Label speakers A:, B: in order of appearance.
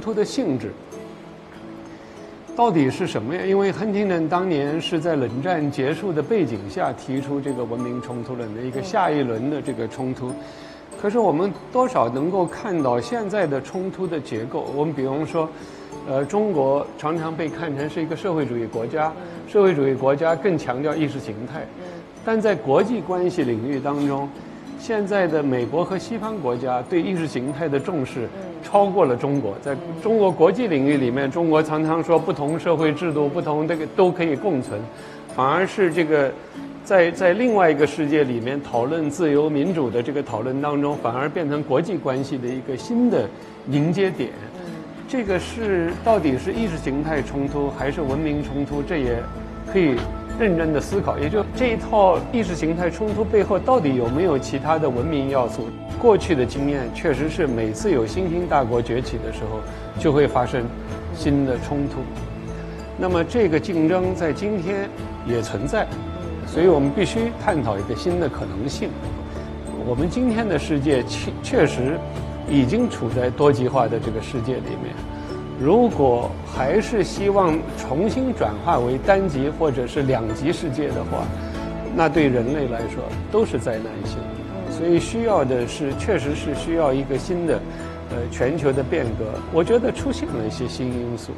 A: 突的性质到底是什么呀？因为亨廷顿当年是在冷战结束的背景下提出这个文明冲突论的一个下一轮的这个冲突。可是我们多少能够看到现在的冲突的结构。我们比方说，呃，中国常常被看成是一个社会主义国家，社会主义国家更强调意识形态。但在国际关系领域当中，现在的美国和西方国家对意识形态的重视超过了中国。在中国国际领域里面，中国常常说不同社会制度、不同这个都可以共存，反而是这个。在在另外一个世界里面讨论自由民主的这个讨论当中，反而变成国际关系的一个新的凝结点。这个是到底是意识形态冲突还是文明冲突？这也可以认真的思考。也就这一套意识形态冲突背后，到底有没有其他的文明要素？过去的经验确实是每次有新兴大国崛起的时候，就会发生新的冲突。那么这个竞争在今天也存在。所以我们必须探讨一个新的可能性。我们今天的世界确确实已经处在多极化的这个世界里面。如果还是希望重新转化为单极或者是两极世界的话，那对人类来说都是灾难性。所以需要的是，确实是需要一个新的呃全球的变革。我觉得出现了一些新因素。